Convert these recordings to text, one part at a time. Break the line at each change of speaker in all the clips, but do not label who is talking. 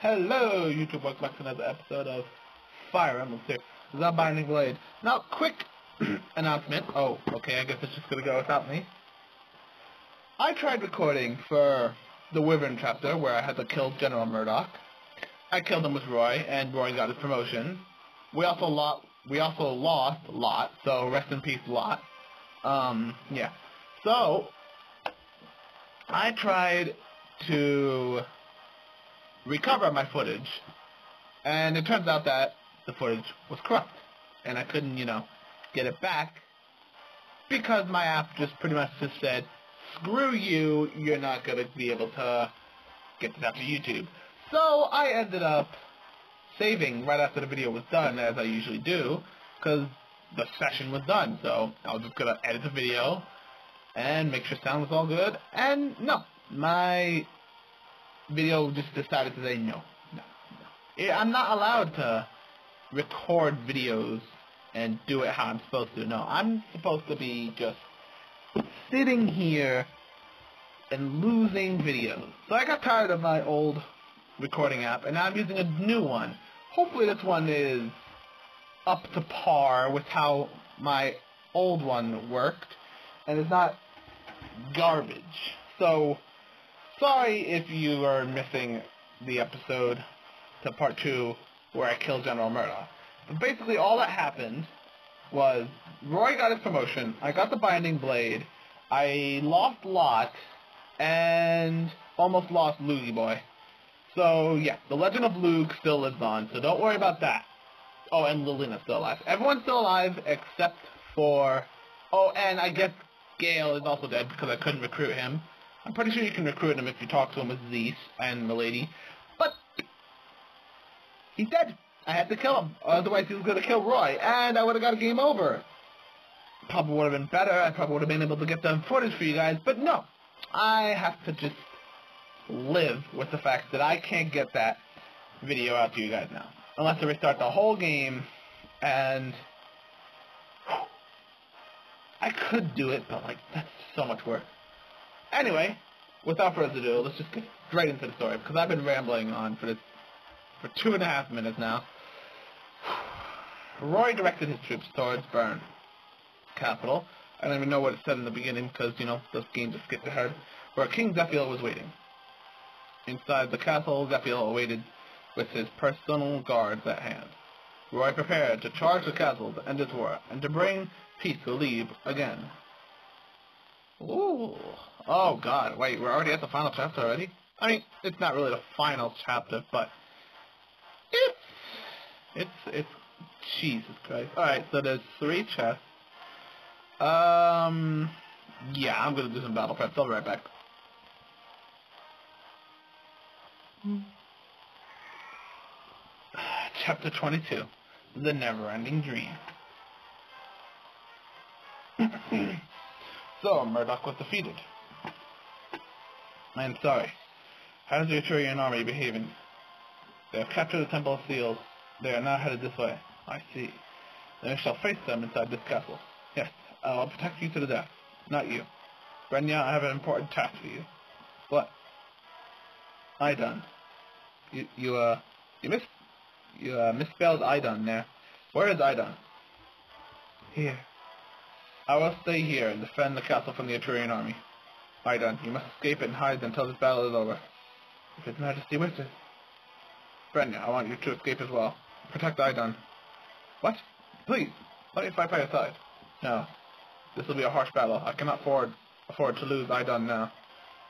Hello, YouTube. Welcome back to another episode of Fire Emblem Six: The Binding Blade. Now, quick announcement. Oh, okay. I guess it's just gonna go without me. I tried recording for the Wyvern chapter where I had to kill General Murdoch. I killed him with Roy, and Roy got his promotion. We also lost. We also lost Lot. So rest in peace, Lot. Um, yeah. So I tried to recover my footage, and it turns out that the footage was corrupt, and I couldn't, you know, get it back because my app just pretty much just said, screw you, you're not going to be able to get this to YouTube. So I ended up saving right after the video was done, as I usually do, because the session was done. So I was just going to edit the video and make sure sound was all good. And no, my video just decided to say no, no, no. I'm not allowed to record videos and do it how I'm supposed to. No, I'm supposed to be just sitting here and losing videos. So I got tired of my old recording app, and now I'm using a new one. Hopefully this one is up to par with how my old one worked, and it's not garbage. So, sorry if you are missing the episode to part two where I killed General Murdoch. But basically all that happened was Roy got his promotion, I got the Binding Blade, I lost Lot, and almost lost Loogie Boy. So, yeah, the Legend of Luke still lives on, so don't worry about that. Oh, and Lilina's still alive. Everyone's still alive except for... Oh, and I guess Gale is also dead because I couldn't recruit him. I'm pretty sure you can recruit him if you talk to him with Zeus and Milady. But he's dead. I had to kill him. Otherwise he was going to kill Roy. And I would have got a game over. Probably would have been better. I probably would have been able to get the footage for you guys. But no. I have to just live with the fact that I can't get that video out to you guys now. Unless I restart the whole game and I could do it, but like that's so much work. Anyway, without further ado, let's just get straight into the story because I've been rambling on for this for two and a half minutes now. Roy directed his troops towards Bern, capital. I don't even know what it said in the beginning because you know those games just skip ahead. Where King Zephiel was waiting. Inside the castle, Zephiel awaited with his personal guards at hand. Roy prepared to charge the castle to end its war and to bring peace to Elibe again. Ooh. Oh god, wait, we're already at the final chapter already? I mean, it's not really the final chapter, but it's it's it's Jesus Christ. Alright, so there's three chests. Um yeah, I'm gonna do some battle preps. I'll be right back. Chapter 22 The Never Ending Dream. so, Murdoch was defeated. I am sorry. How is the Etrurian army behaving? They have captured the Temple of Seals. They are now headed this way. I see. Then we shall face them inside this castle. Yes, I will protect you to the death. Not you. Brenya, I have an important task for you. What? Idon. You, you, uh, you miss, you, uh, misspelled Idon there. Where is Idon? Here. I will stay here and defend the castle from the Etrurian army. Idon, you must escape and hide until this battle is over. If His Majesty wishes. Brenya, I want you to escape as well. Protect Idon. What? Please, let me fight by your side. No. This will be a harsh battle. I cannot afford, afford to lose Idon now.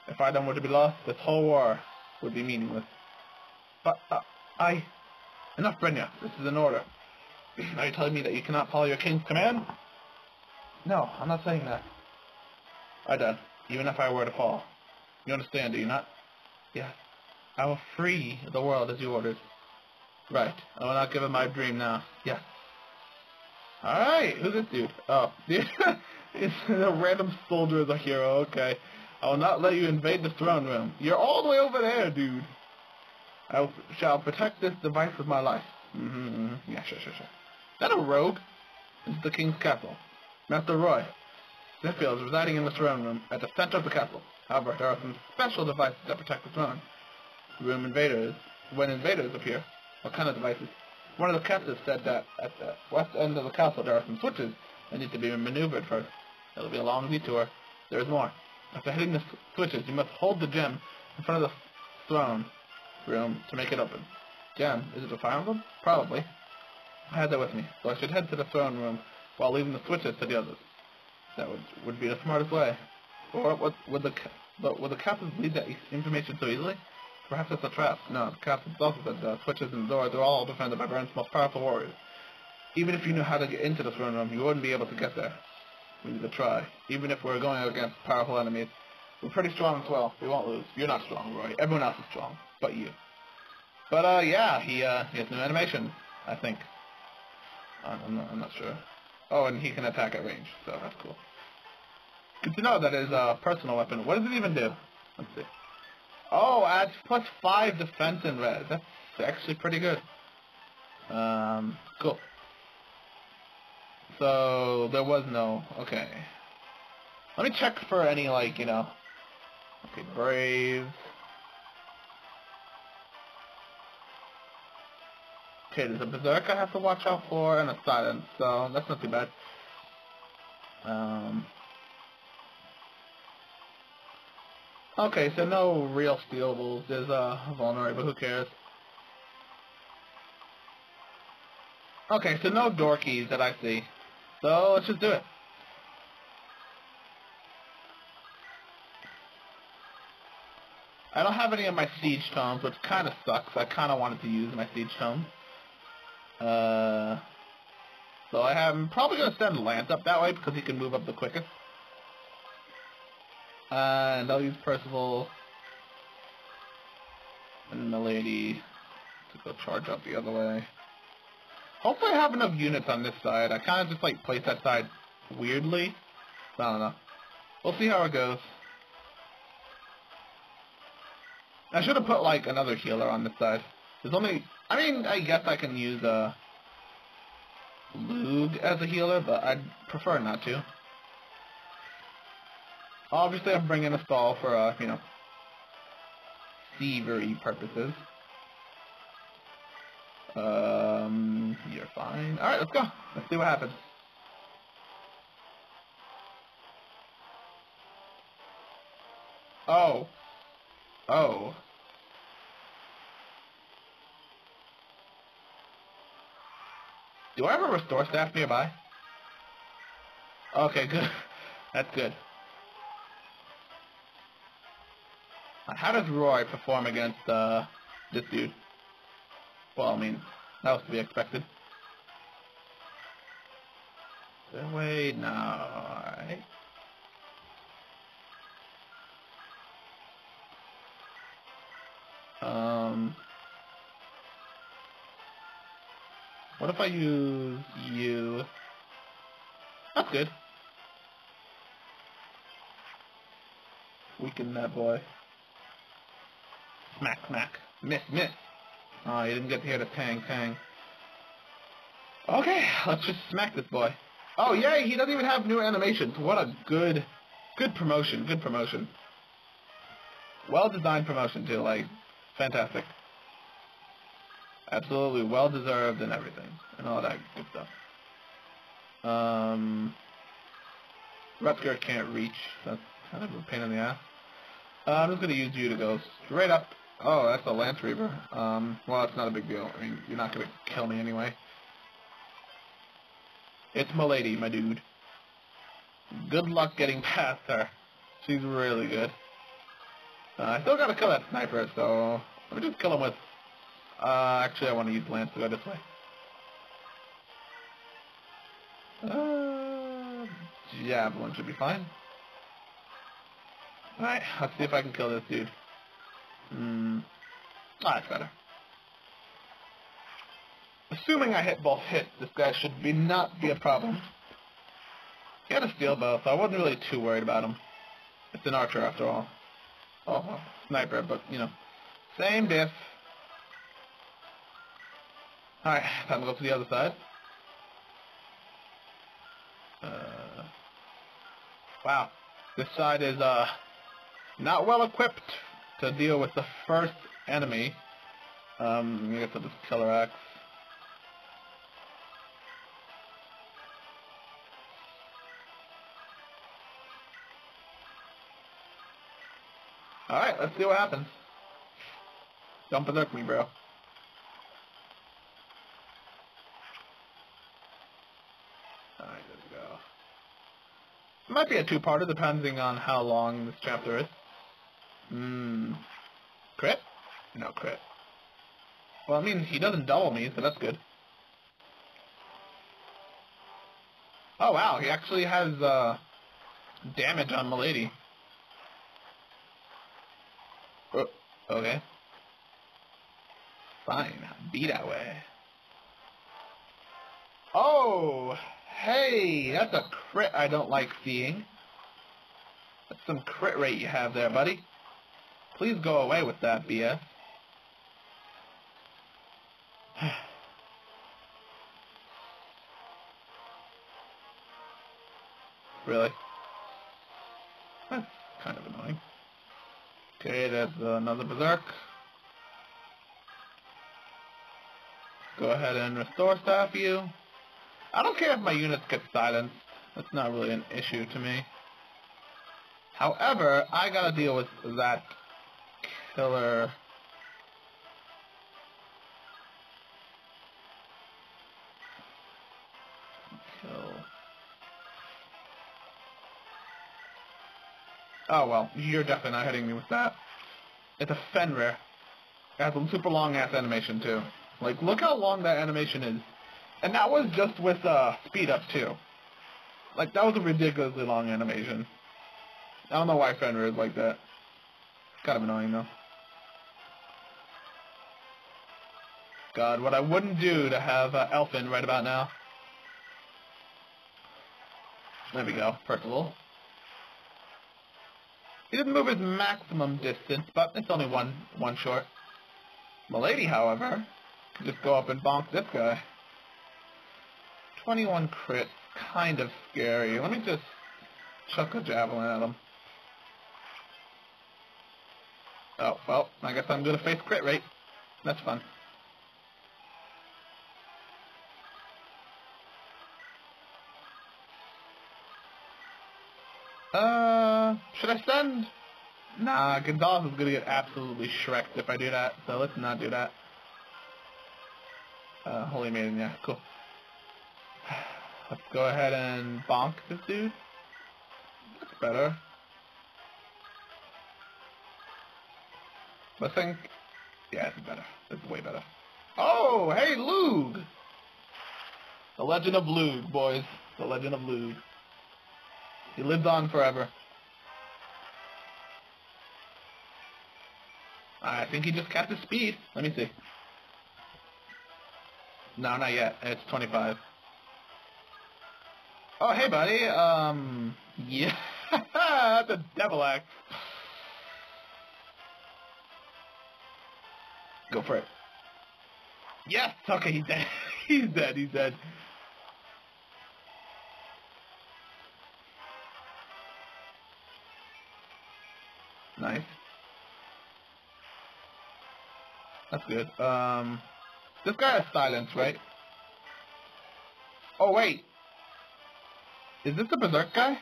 If Idon were to be lost, this whole war would be meaningless. But, uh, I... Enough, Brenya. This is an order. Are you telling me that you cannot follow your king's command? No, I'm not saying that. Idon, even if I were to fall. You understand, do you not? Yes. I will free the world as you ordered. Right. I will not give up my dream now. Yes. Alright, who's this dude? Oh, it's a random soldier as a hero, okay. I will not let you invade the throne room. You're all the way over there, dude. I shall protect this device with my life. Mm-hmm, mm-hmm. Yeah, sure, sure, sure. Is that a rogue? This is the king's castle. Master Roy. Zephiel is residing in the throne room at the center of the castle. However, there are some special devices that protect the throne. Room invaders when invaders appear. What kind of devices? One of the captives said that at the west end of the castle there are some switches that need to be maneuvered first. It'll be a long detour. There's more. After hitting the switches, you must hold the gem in front of the throne room to make it open. Gem? Is it a fire emblem? Probably. I had that with me, so I should head to the throne room while leaving the switches to the others. That would would be the smartest way. Or would, would the but would the captains lead that information so easily? Perhaps it's a trap. No, the captains also said the switches and doors are all defended by Bern's most powerful warriors. Even if you knew how to get into the throne room, you wouldn't be able to get there. We need to try. Even if we're going against powerful enemies, we're pretty strong as well. We won't lose. You're not strong, Roy. Everyone else is strong, but you. But uh, yeah, he uh, he has new animation. I think. I'm not, I'm not sure. Oh, and he can attack at range, so that's cool. Good to know that is uh, personal weapon. What does it even do? Let's see. Oh, adds plus five defense and res. That's actually pretty good. Um, cool. So there was no. Okay. Let me check for any like you know. Okay, brave. Okay, there's a berserk I have to watch out for and a silence, so that's not too bad. Um. Okay, so no real stealables. There's a uh, vulnerable, but who cares? Okay, so no door keys that I see. So let's just do it. I don't have any of my siege tomes, which kind of sucks. I kind of wanted to use my siege tomes. Uh, so I am probably going to send Lance up that way because he can move up the quickest. And I'll use Percival and Milady to go charge up the other way. Hopefully I have enough units on this side. I kind of just like place that side weirdly. I don't know. We'll see how it goes. I should have put like another healer on this side. There's only, I mean, I guess I can use a uh, Lug as a healer, but I'd prefer not to. Obviously, I'm bringing a stall for, uh, you know, thievery purposes. Um, you're fine. Alright, let's go. Let's see what happens. Oh. Oh. Do I have a restore staff nearby? Okay, good. That's good. How does Roy perform against uh, this dude? Well, I mean, that was to be expected. Wait, no. Um, what if I use you? That's good. Weaken that boy. Smack, smack. Miss, miss. Oh, you didn't get to hear the tang, tang. Okay, let's just smack this boy. Oh, yay, he doesn't even have new animations. What a good, good promotion, good promotion. Well-designed promotion, too, like, fantastic. Absolutely well-deserved and everything, and all that good stuff. Um, Rutger can't reach. That's kind of a pain in the ass. Uh, I'm just going to use you to go straight up Oh, that's a Lance Reaver. Um, well, that's not a big deal. I mean, you're not going to kill me anyway. It's Milady, my dude. Good luck getting past her. She's really good. Uh, I still gotta kill that sniper, so let me just kill him with... Uh, actually, I want to use Lance to go this way. Uh, Javelin should be fine. Alright, let's see if I can kill this dude. Hmm. Oh, that's better. Assuming I hit both hits, this guy should be not be a problem. He had a steel bow, so I wasn't really too worried about him. It's an archer after all. Oh, well, sniper, but, you know, same diff. Alright, time to go to the other side. Uh, wow. This side is, uh, not well equipped to deal with the first enemy. Um, I guess I'll just Killer Axe. Alright, let's see what happens. Don't berserk me, bro. Alright, there we go. It might be a two-parter, depending on how long this chapter is. Mmm. Crit? No crit. Well, I mean, he doesn't double me, so that's good. Oh, wow, he actually has, uh, damage on Milady. Oh, okay. Fine, be that way. Oh, hey, that's a crit I don't like seeing. That's some crit rate you have there, buddy. Please go away with that BS. really? That's kind of annoying. Okay, that's another Berserk. Go ahead and restore staff you. I don't care if my units get silenced. That's not really an issue to me. However, I gotta deal with that killer... Kill... Oh well, you're definitely not hitting me with that. It's a Fenrir. It has a super long ass animation too. Like, look how long that animation is. And that was just with uh, speed up too. Like, that was a ridiculously long animation. I don't know why Fenrir is like that. It's kind of annoying though. God, what I wouldn't do to have uh, Elphin right about now. There we go, Percival. He didn't move his maximum distance, but it's only one one short. Milady, however, can just go up and bonk this guy. 21 crit, kind of scary. Let me just chuck a javelin at him. Oh, well, I guess I'm gonna face crit rate. That's fun. Uh, should I send? Nah, Gonzalez is gonna get absolutely shreked if I do that, so let's not do that. Uh, Holy Maiden, yeah, cool. Let's go ahead and bonk this dude. That's better. I think, yeah, it's better. It's way better. Oh, hey, Lug! The Legend of Lug, boys. The Legend of Lug. He lives on forever. I think he just capped his speed. Let me see. No, not yet. It's 25. Oh, hey, buddy. Um, yeah. That's a devil act. Go for it. Yes! Okay, he's dead. he's dead, he's dead. Nice. That's good. Um, this guy has silence, right? Oh, wait. Is this the Berserk guy?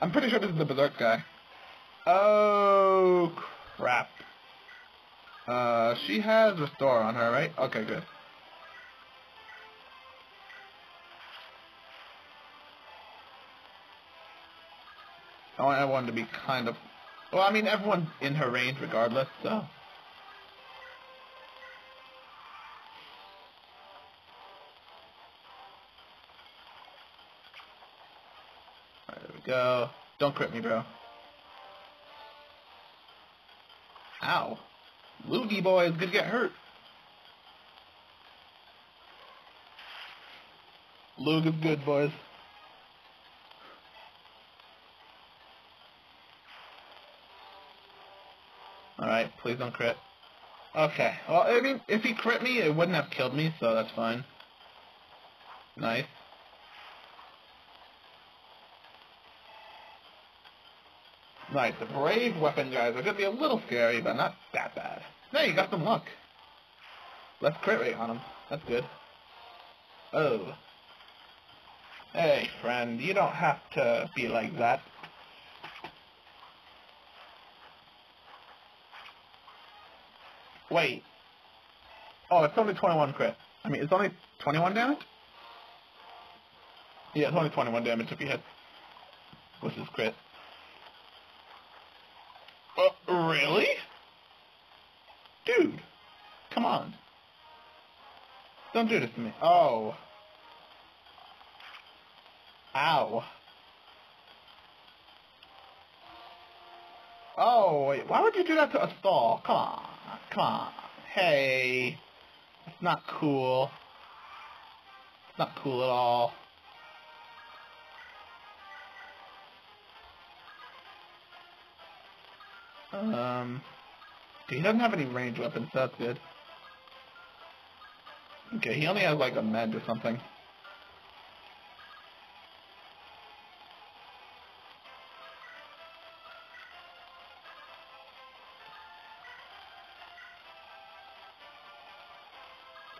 I'm pretty sure this is the Berserk guy. Oh, crap. Uh, she has Restore on her, right? Okay, good. I want everyone to be kind of... Well, I mean, everyone's in her range regardless, so... go. Don't crit me, bro. Ow. Loogie boy is gonna get hurt. Lug is good, boys. Alright, please don't crit. Okay, well, I mean, if he crit me, it wouldn't have killed me, so that's fine. Nice. Right, the brave weapon guys are gonna be a little scary, but not that bad. Hey, you got some luck. Less crit rate on him. That's good. Oh. Hey, friend, you don't have to be like that. Wait. Oh, it's only 21 crit. I mean, it's only 21 damage? Yeah, it's only 21 damage if he hits. With his crit. Uh, really? Dude. Come on. Don't do this to me. Oh. Ow. Oh, wait. Why would you do that to a stall? Come on. Come on. Hey. It's not cool. It's not cool at all. Um, he doesn't have any range weapons, so that's good. Okay, he only has like a med or something.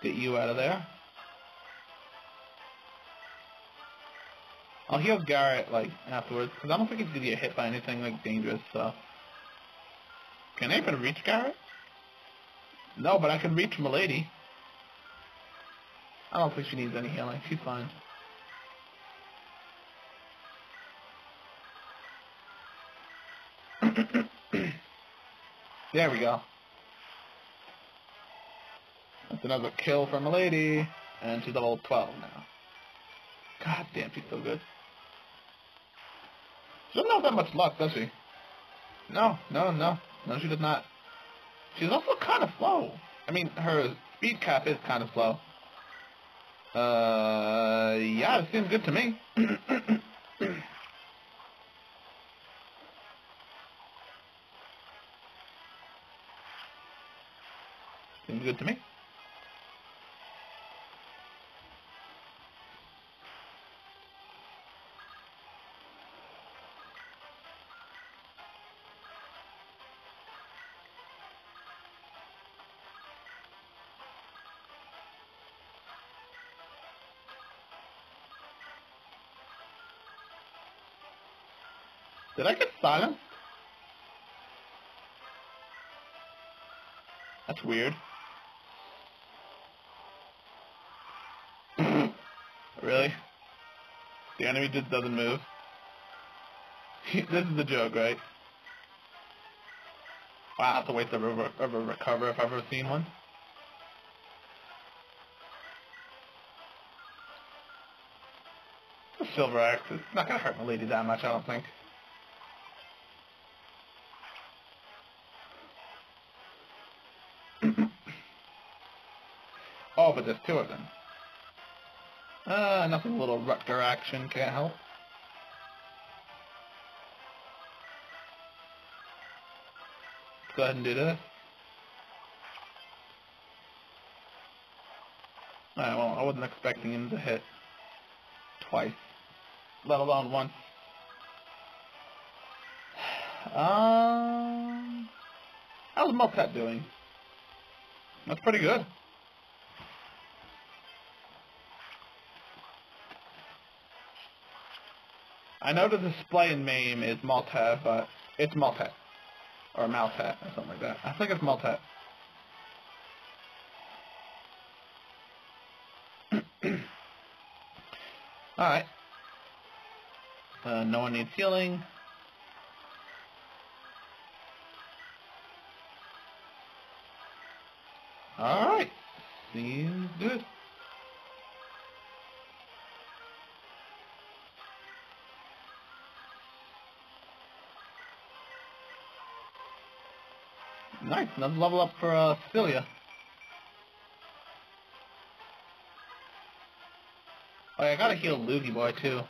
Get you out of there. I'll heal Garrett, like, afterwards, because I don't think he's to get hit by anything, like, dangerous, so... Can I even reach Garrett? No, but I can reach Milady. I don't think she needs any healing. She's fine. there we go. That's another kill for Milady. And she's level 12 now. God damn, she's so good. She doesn't have that much luck, does she? No, no, no. No, she does not. She's also kind of slow. I mean, her speed cap is kind of slow. Uh, yeah, it seems good to me. seems good to me. Did I get silenced? That's weird. really? The enemy just doesn't move? this is a joke, right? Wow, that's a waste of a, of a recover if I've ever seen one. Silver axe, it's not gonna hurt my lady that much, I don't think. Oh, but there's two of them. Uh, nothing a little Rutger action can't help. Go ahead and do this. Alright, well, I wasn't expecting him to hit twice, let alone once. Um, how's Maltet doing? That's pretty good. I know the display in MAME is Malta, but it's Malta. Or Malta, or something like that. I think it's Malta. Alright. Uh, no one needs healing. Alright. Seems good. Another level up for uh, Cecilia. Oh, I gotta heal Loogie Boy too.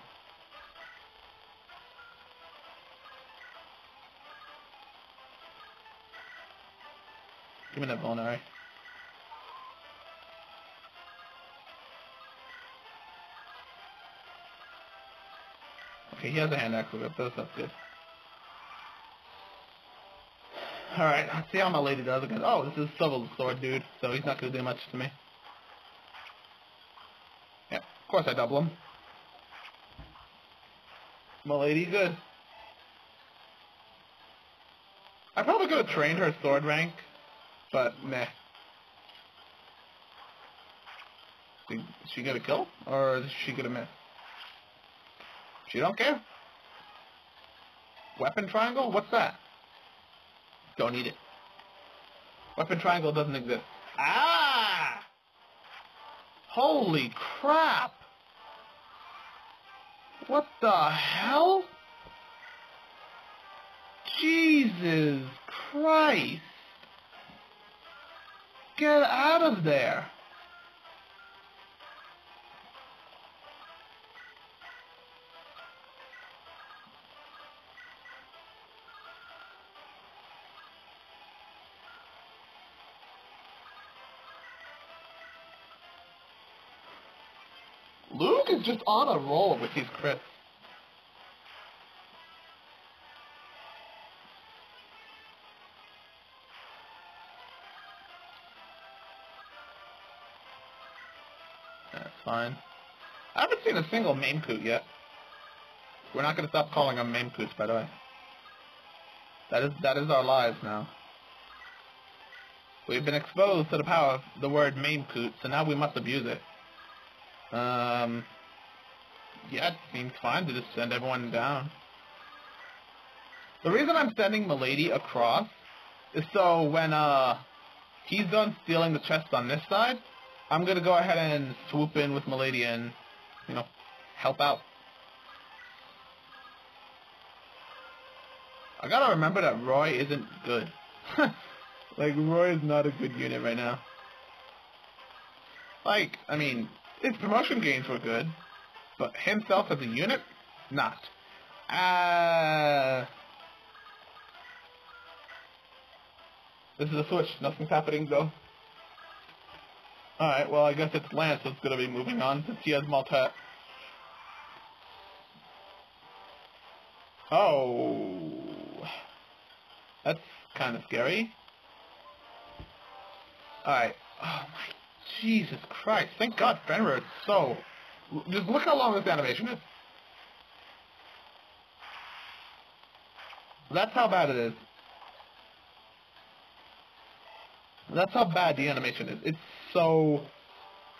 Give me that vulnerary. Okay, he has a hand with it, that's good. Alright, let's see how my lady does again. Oh, this is Civil Sword dude, so he's not going to do much to me. Yeah, of course I double him. My lady good. I probably could have trained her sword rank, but meh. Is she gonna kill? Or is she gonna miss? She don't care. Weapon triangle? What's that? Don't need it. Weapon triangle doesn't exist. Ah! Holy crap! What the hell? Jesus Christ! Get out of there! Luke is just on a roll with these crits. That's fine. I haven't seen a single Mamecoot yet. We're not going to stop calling them Mamecoots, by the way. That is that is our lives now. We've been exposed to the power of the word Mamecoot, so now we must abuse it. Um, yeah, seems fine to just send everyone down. The reason I'm sending Milady across is so when uh he's done stealing the chest on this side, I'm gonna go ahead and swoop in with Milady and, you know, help out. I gotta remember that Roy isn't good. like, Roy is not a good unit right now. Like, I mean, his promotion gains were good, but himself as a unit, not. Uh, this is a switch. Nothing's happening though. Alright, well I guess it's Lance that's going to be moving on since he has Maltese. Oh. That's kind of scary. Alright. Oh my Jesus Christ. Thank God Fenrir is so... Just look how long this animation is. That's how bad it is. That's how bad the animation is. It's so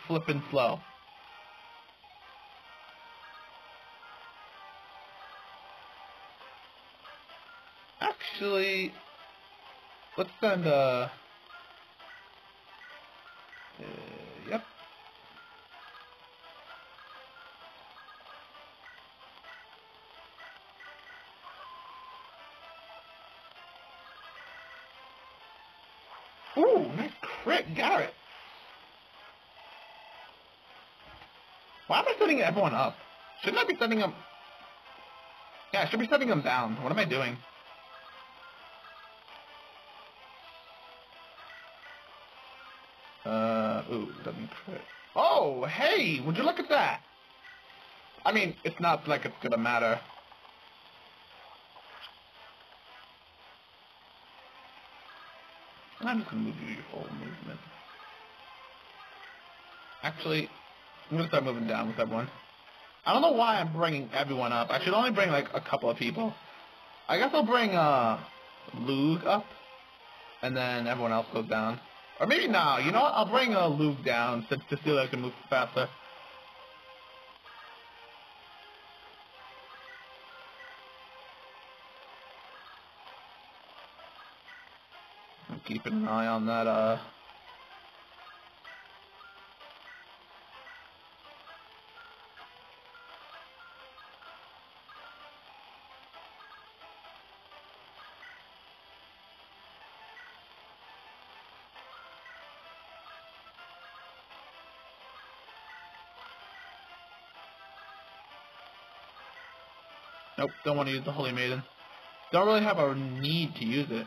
flippin' slow. Actually, let's send, uh... Uh, yep. Ooh, nice crit, got it. Why am I setting everyone up? Shouldn't I be setting them... Yeah, I should be setting them down. What am I doing? Ooh, crit. Oh, hey, would you look at that? I mean, it's not like it's gonna matter. I'm just gonna move you your whole movement. Actually, I'm gonna start moving down with everyone. I don't know why I'm bringing everyone up. I should only bring like a couple of people. I guess I'll bring uh Lug up, and then everyone else goes down. Or maybe now. You know what? I'll bring uh, Luke down to, to see if I can move faster. Keeping an eye on that, uh... Nope, don't want to use the Holy Maiden. Don't really have a need to use it.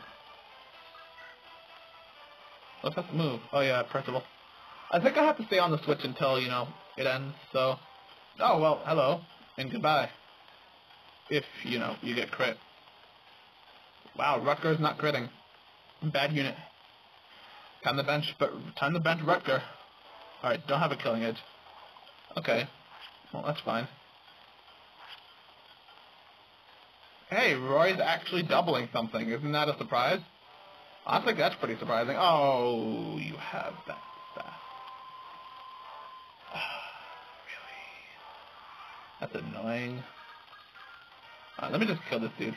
Let's have to move. Oh yeah, pressable. I think I have to stay on the switch until, you know, it ends, so... Oh, well, hello, and goodbye. If, you know, you get crit. Wow, Rutger's not critting. Bad unit. Time the bench, but time the bench Rutger. Alright, don't have a killing edge. Okay. Well, that's fine. Hey, Roy's actually doubling something. Isn't that a surprise? I think that's pretty surprising. Oh, you have that staff. really? That's annoying. let me just kill this dude.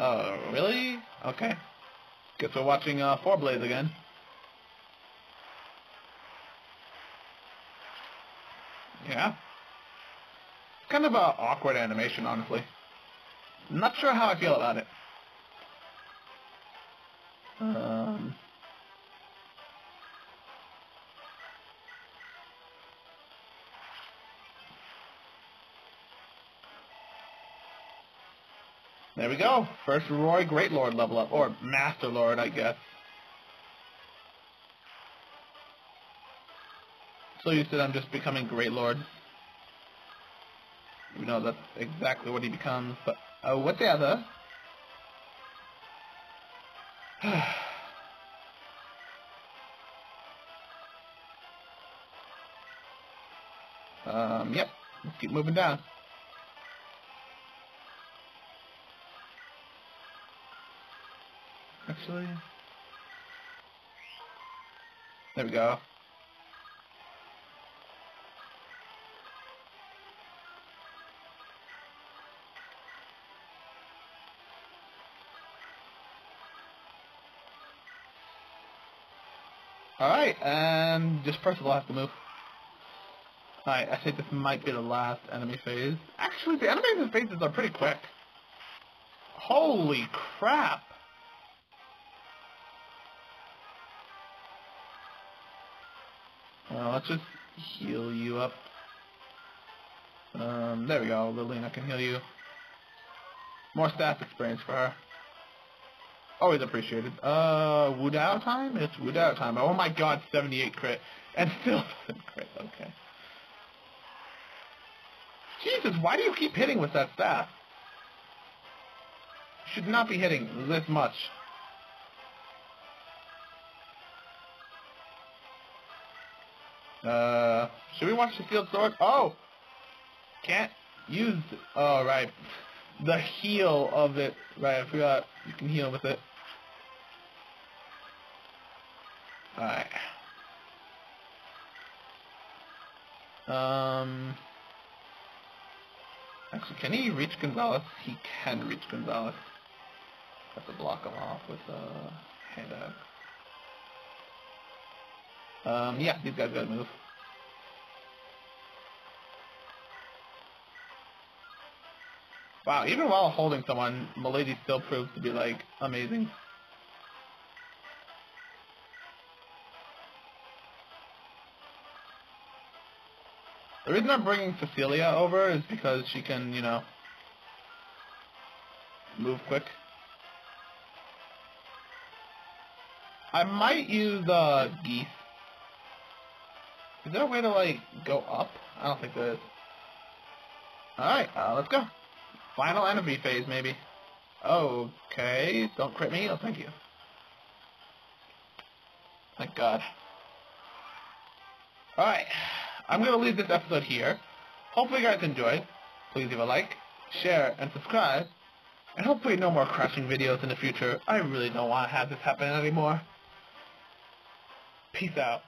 Oh, really? Okay. Guess we're watching uh, Four Blades again. Yeah. Kind of a awkward animation, honestly. Not sure how I feel about it. Um, there we go. First Roy Great Lord level up. Or Master Lord, I guess. So you said I'm just becoming Great Lord. You know that's exactly what he becomes. But uh, what's the other? um, yep. Let's keep moving down. Actually, there we go. And just press the I have to move. Alright, I think this might be the last enemy phase. Actually, the enemy phases are pretty quick. Holy crap! Well, let's just heal you up. Um, there we go, Lilina can heal you. More staff experience for her. Always appreciated. Uh, Wo Dao time? It's Wo Dao time. Oh my god, 78 crit. And still crit. Okay. Jesus, why do you keep hitting with that staff? You should not be hitting this much. Uh, should we watch the field sword? Oh! Can't use... Oh, right. The heal of it. Right, I forgot. You can heal with it. Alright. Um... Actually, can he reach Gonzalez? He can reach Gonzalez. Have to block him off with a hand axe. Um, yeah, these guys gotta move. Wow, even while holding someone, Milady still proves to be, like, amazing. The reason I'm bringing Cecilia over is because she can, you know, move quick. I might use, uh, Geese. Is there a way to, like, go up? I don't think there is. Alright, uh, let's go. Final enemy phase, maybe. Okay, don't crit me. Oh, thank you. Thank God. Alright. I'm going to leave this episode here. Hopefully you guys enjoyed. Please leave a like, share, and subscribe. And hopefully no more crashing videos in the future. I really don't want to have this happen anymore. Peace out.